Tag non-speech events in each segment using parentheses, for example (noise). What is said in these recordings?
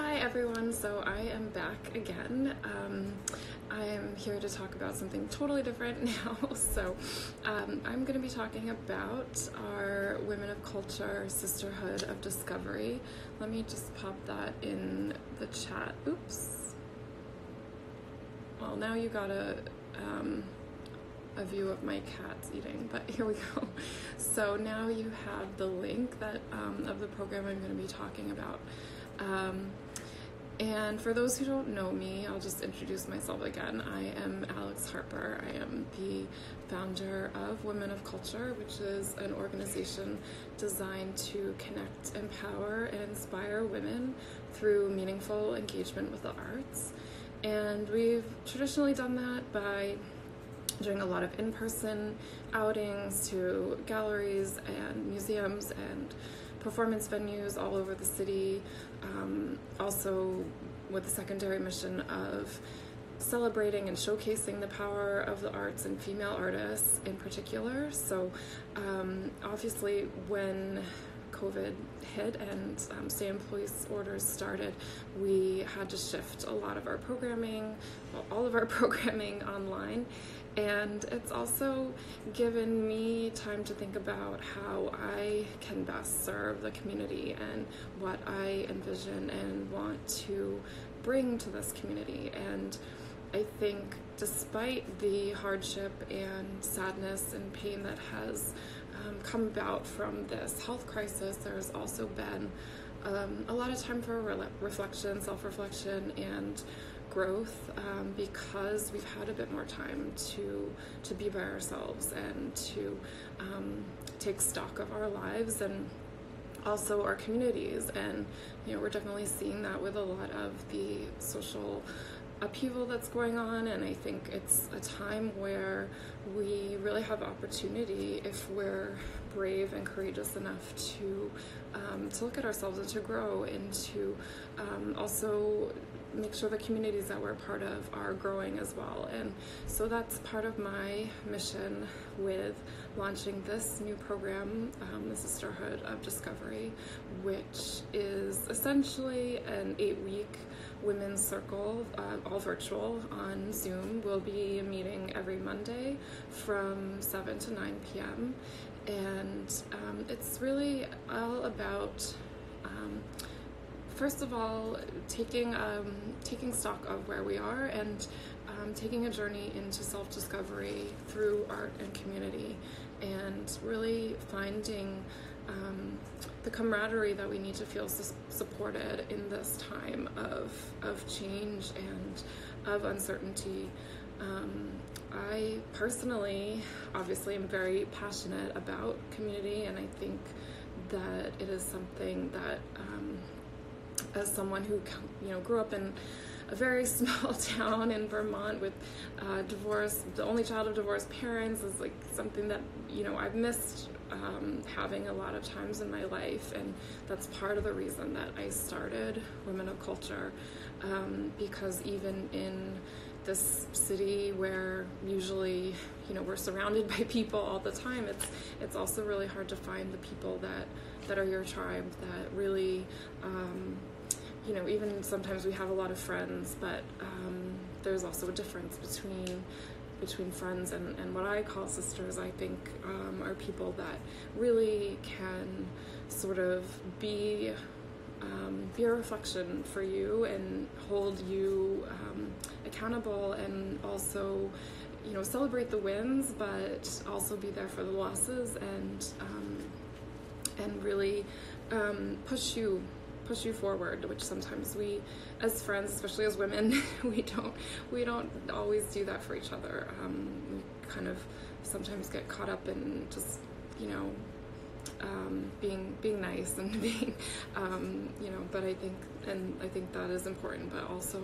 Hi everyone, so I am back again. Um, I am here to talk about something totally different (laughs) now. So, um, I'm going to be talking about our Women of Culture Sisterhood of Discovery. Let me just pop that in the chat. Oops. Well, now you got a. Um, a view of my cats eating, but (laughs) here we go. So now you have the link that um, of the program I'm going to be talking about. Um, and for those who don't know me, I'll just introduce myself again. I am Alex Harper. I am the founder of Women of Culture, which is an organization designed to connect, empower, and inspire women through meaningful engagement with the arts. And we've traditionally done that by doing a lot of in person outings to galleries and museums and performance venues all over the city. Um, also, with the secondary mission of celebrating and showcasing the power of the arts and female artists in particular. So, um, obviously, when COVID hit and um, in place orders started, we had to shift a lot of our programming, well, all of our (laughs) programming online. And it's also given me time to think about how I can best serve the community and what I envision and want to bring to this community. And I think, despite the hardship and sadness and pain that has come about from this health crisis, there's also been um, a lot of time for re- reflection, self reflection, and growth um, because we've had a bit more time to to be by ourselves and to um, take stock of our lives and also our communities. And you know we're definitely seeing that with a lot of the social upheaval that's going on and i think it's a time where we really have opportunity if we're brave and courageous enough to um, to look at ourselves and to grow and to um, also make sure the communities that we're part of are growing as well. And so that's part of my mission with launching this new program, um, the Sisterhood of Discovery, which is essentially an eight week women's circle, uh, all virtual on Zoom. We'll be meeting every Monday from 7 to 9 p.m. And um, it's really all about um, first of all, taking um, taking stock of where we are and um, taking a journey into self discovery through art and community, and really finding um, the camaraderie that we need to feel su- supported in this time of of change and of uncertainty. Um, I personally, obviously, am very passionate about community, and I think that it is something that um, as someone who you know grew up in a very (laughs) small town in Vermont with uh, divorce, the only child of divorced parents is like something that you know I've missed um, having a lot of times in my life, and that's part of the reason that I started Women of Culture um, because even in this city where usually you know we're surrounded (laughs) by people all the time it's it's also really hard to find the people that that are your tribe that really um, you know, even sometimes we have a lot of friends, but um, there's also a difference between between friends and, and what I call sisters, I think, um, are people that really can sort of be um, be a reflection for you and hold you um, accountable and also you know celebrate the wins but also be there for the losses and um, and really um, push you push you forward which sometimes we as friends especially as women (laughs) we don't we don't always do that for each other. Um, we kind of sometimes get caught up in just you know um, being being nice and (laughs) being um, you know but I think and I think that is important but also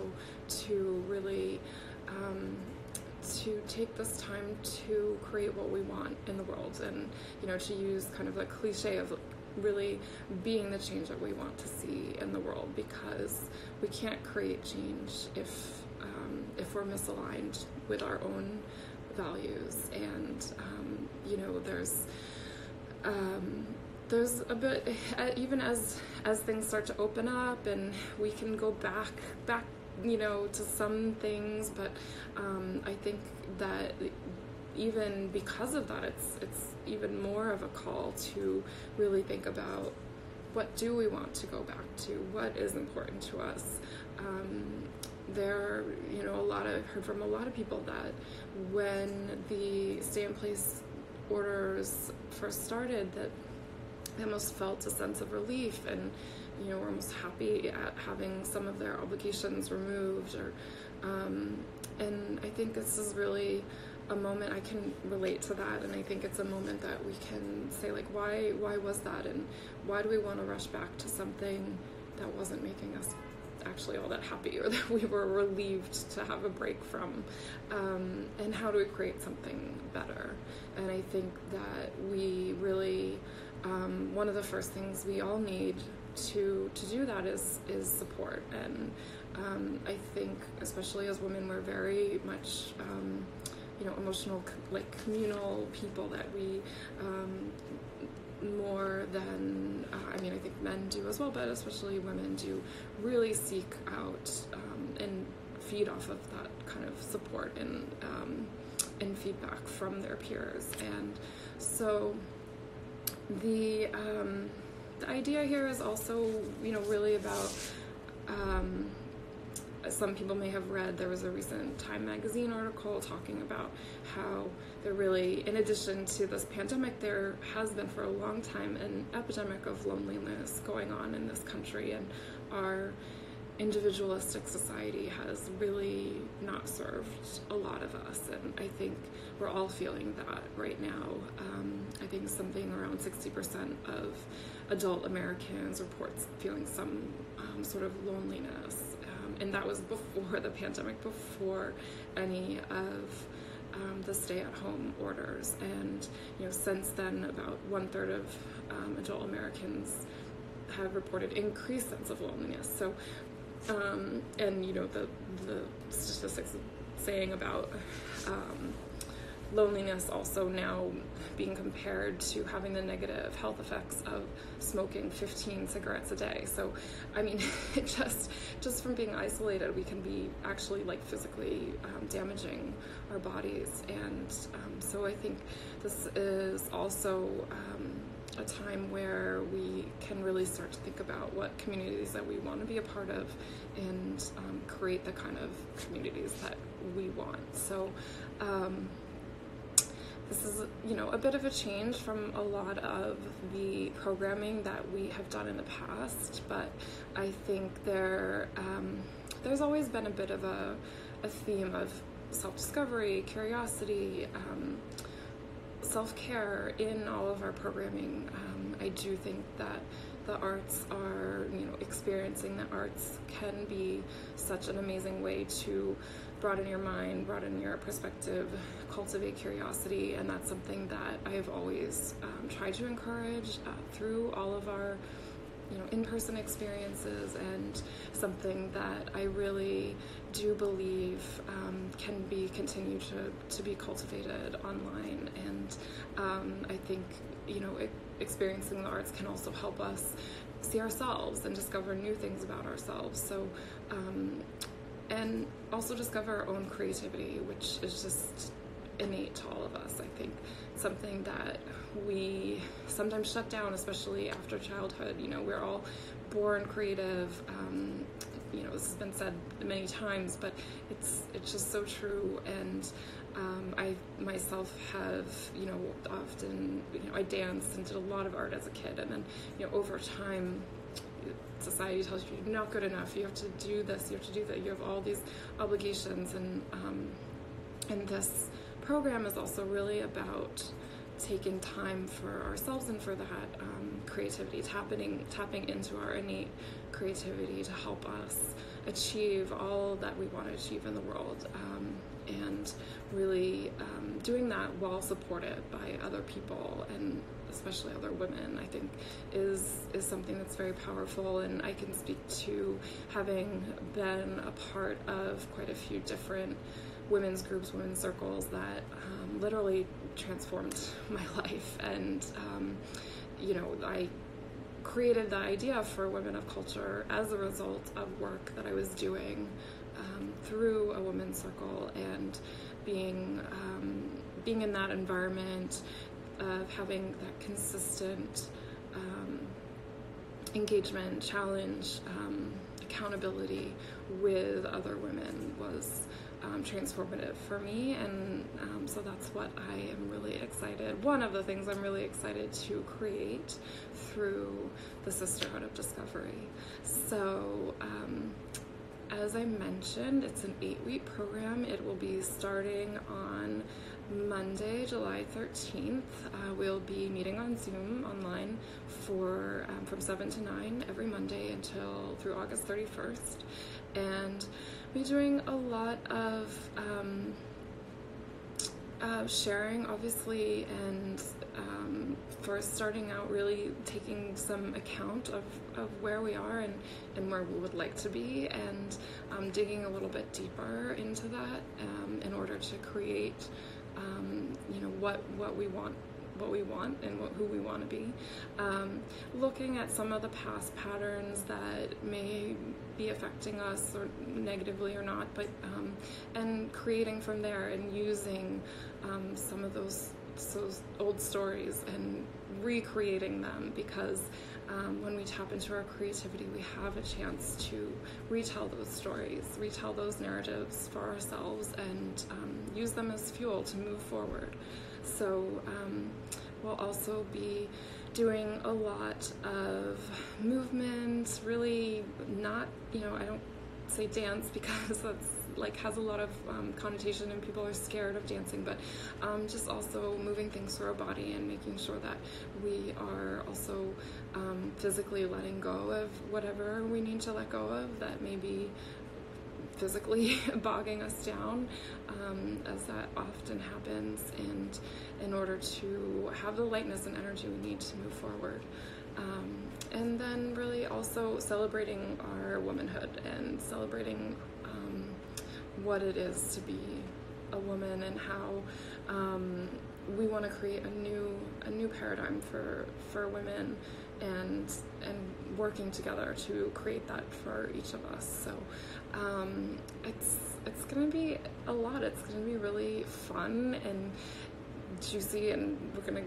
to really um, to take this time to create what we want in the world and you know to use kind of the cliche of really being the change that we want to see in the world because we can't create change if um, if we're misaligned with our own values. And um, you know there's um, there's a bit even as as things start to open up and we can go back back you know to some things but um, i think that even because of that it's it's even more of a call to really think about what do we want to go back to? What is important to us? Um, there you know a lot of I've heard from a lot of people that when the stay in place orders first started that they almost felt a sense of relief and you know were almost happy at having some of their obligations removed or um, and I think this is really a moment I can relate to that and I think it's a moment that we can say like why why was that and why do we want to rush back to something that wasn't making us actually all that happy or (laughs) that we were relieved to have a break from? Um, and how do we create something better? And i think that we really um, one of the first things we all need to to do that is is support. And um, i think especially as women we're very much um, you know emotional like communal people that we um, more than uh, I mean I think men do as well, but especially women do really seek out um, and feed off of that kind of support and um, and feedback from their peers, and so the um, the idea here is also you know really about um, some people may have read there was a recent Time magazine article talking about how there really, in addition to this pandemic, there has been for a long time an epidemic of loneliness going on in this country, and our individualistic society has really not served a lot of us, and I think we're all feeling that right now. Um, I think something around 60% of adult Americans reports feeling some um, sort of loneliness and that was before the pandemic, before any of um, the stay-at-home orders. And you know, since then, about one third of um, adult Americans have reported increased sense of loneliness. So, um, and you know, the the statistics saying about um, loneliness also now being compared to having the negative health effects of smoking 15 cigarettes a day. So i mean (laughs) just just from being isolated we can be actually like physically um, damaging our bodies. And um, so i think this is also um, a time where we can really start to think about what communities that we want to be a part of and um, create the kind of communities that we want. So um, this is you know a bit of a change from a lot of the programming that we have done in the past but i think there um, there's always been a bit of a, a theme of self-discovery curiosity um, self-care in all of our programming. Um, i do think that the arts are you know experiencing the arts can be such an amazing way to broaden your mind, broaden your perspective, cultivate curiosity, and that's something that I've always um, tried to encourage uh, through all of our you know in-person experiences and something that I really do believe um, can be continued to, to be cultivated online. And um, I think you know it, experiencing the arts can also help us see ourselves and discover new things about ourselves so um, and also discover our own creativity, which is just innate to all of us. I think something that we sometimes shut down, especially after childhood. You know, we're all born creative. Um, you know, this has been said many times, but it's it's just so true. And um, I myself have, you know, often, you know, I danced and did a lot of art as a kid, and then, you know, over time, society tells you you're not good enough. You have to do this. You have to do that. You have all these obligations, and um, and this program is also really about taking time for ourselves and for that um, creativity, tapping tapping into our innate creativity to help us achieve all that we want to achieve in the world. Um, and really um, doing that while supported by other people and especially other women, I think is is something that's very powerful. And I can speak to having been a part of quite a few different women's groups, women's circles that um, literally transformed my (laughs) life. And um, you know, I created the idea for Women of Culture as a result of work that I was doing um, through a women's circle and being um, being in that environment of having that consistent um, engagement, challenge, um, accountability with other women was um, transformative for me, and um, so that's what I am really excited. One of the things I'm really excited to create through the Sisterhood of Discovery. So, um, as I mentioned, it's an eight week program. It will be starting on Monday, July 13th. Uh, we'll be meeting on Zoom online for um, from 7 to 9 every Monday until through August 31st. And we're doing a lot of um, uh, sharing, obviously, and um, first starting out really taking some account of, of where we are and, and where we would like to be, and um, digging a little bit deeper into that um, in order to create, um, you know, what what we want what we want and what, who we want to be. Um, looking at some of the past patterns that may be affecting us or negatively or not, but um, and creating from there and using um, some of those those old stories and recreating them because um, when we tap into our creativity, we have a chance to retell those stories, retell those narratives for ourselves, and um, use them as fuel to move forward. So, um, we'll also be doing a lot of movement, really not, you know, I don't say dance because (laughs) that's like has a lot of um, connotation and people are scared of dancing but um, just also moving things through our body and making sure that we are also um, physically letting go of whatever we need to let go of that may be physically (laughs) bogging us down um, as that often happens and in order to have the lightness and energy we need to move forward. Um, and then really also celebrating our womanhood and celebrating um, what it is to be a woman and how um, we want to create a new a new paradigm for for women and and working together to create that for each of us. So um, it's it's gonna be a lot. It's gonna be really fun and juicy and we're to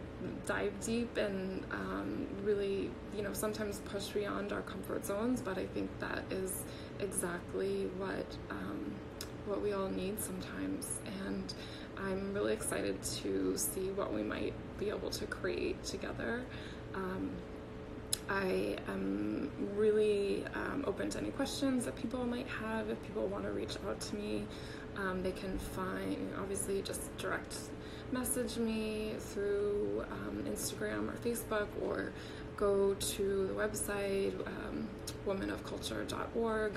dive deep and um, really you know sometimes push beyond our comfort zones but i think that is exactly what um, what we all need sometimes. And i'm really excited to see what we might be able to create together um, I am really um, open to any questions that people might have. If people want to reach out to me, um, they can find, obviously, just direct message me through um, Instagram or Facebook or go to the website um, womenofculture.org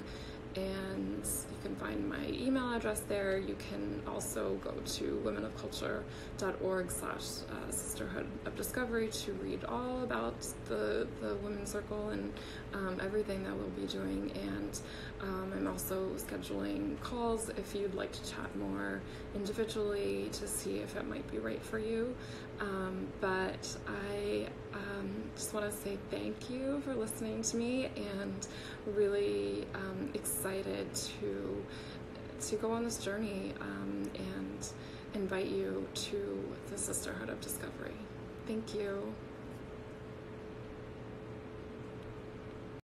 and you can find my email address there. You can also go to womenofculture.org slash uh, sisterhood of discovery to read all about the, the Women's Circle and um, everything that we'll be doing. And um, I'm also scheduling calls if you'd like to chat more individually to see if it might be right for you. Um, but I um, just want to say thank you for listening to me and really um, excited to to go on this journey um, and invite you to the Sisterhood of Discovery. Thank you.